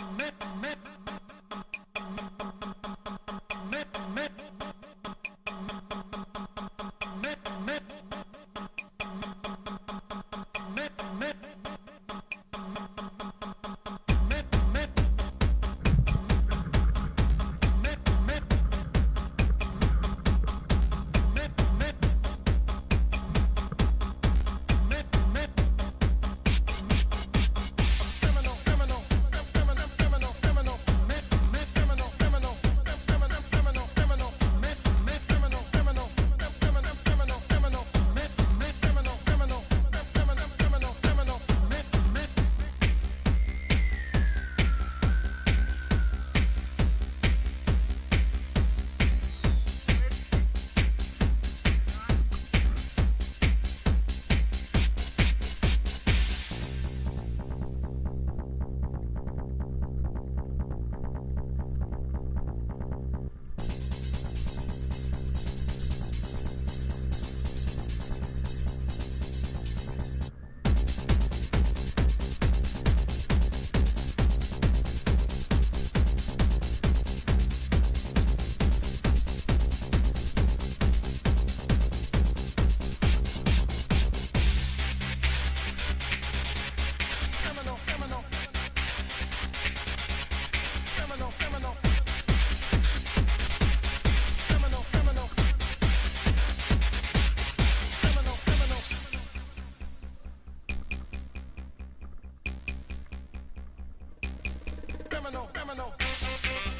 man. Forward.